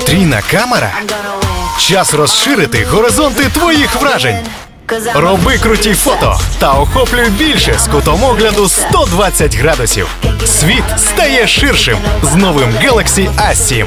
Потрійна камера? Час розширити горизонти твоїх вражень. Роби круті фото та охоплюй більше з кутом огляду 120 градусів. Світ стає ширшим з новим Galaxy A7.